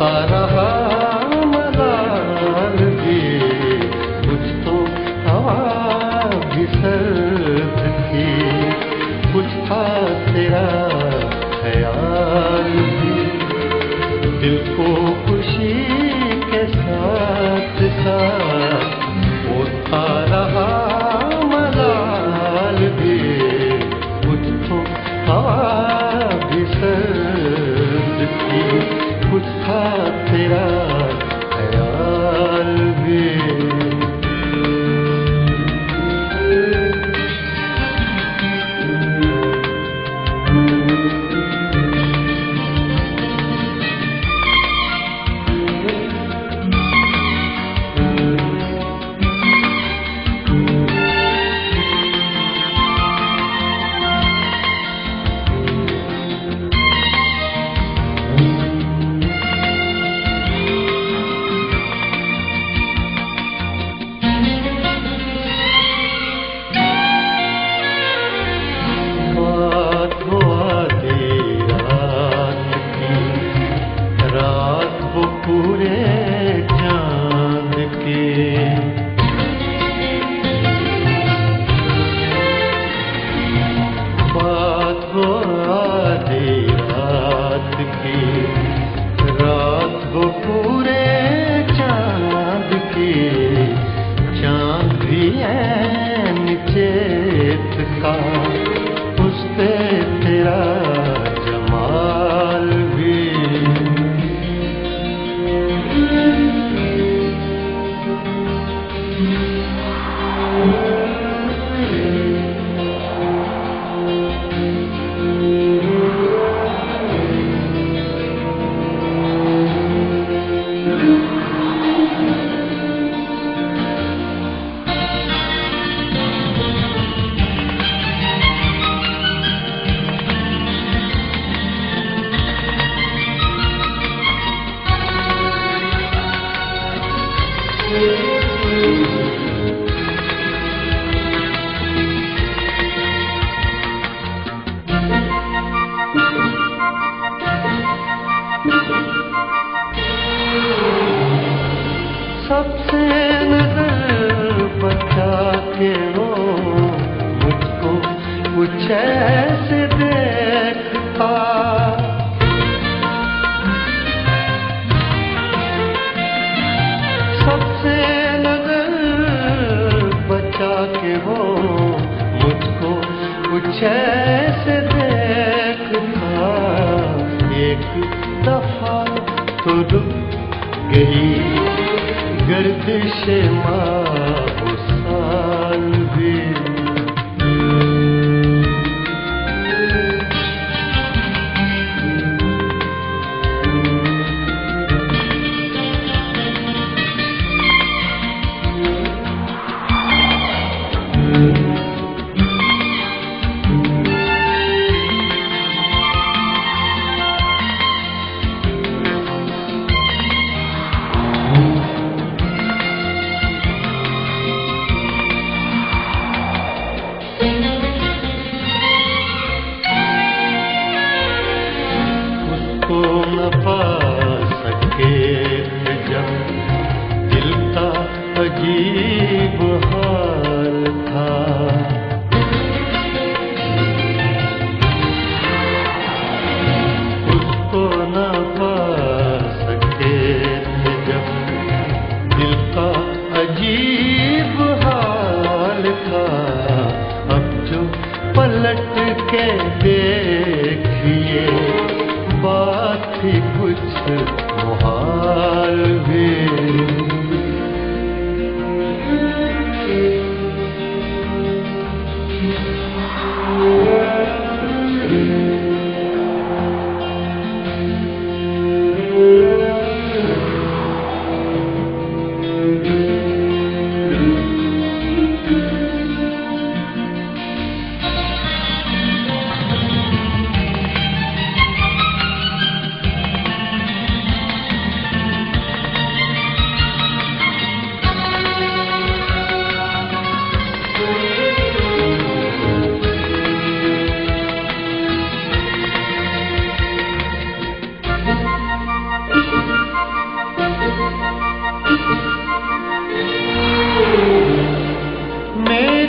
ہوتا رہا جی۔ کچھ تو ہوا بھی سرد تھی۔ کچھ تھا تیرا خیال بھی۔ دل کو خوشی You. کچھ ایسے سب سے نظر بچا کے وہ مجھ کو کچھ ایسے ایک دفعہ تو رک گئی گردش ماں۔ پلٹ کے دیکھیے بات ہی کچھ محال بھی Thank you. made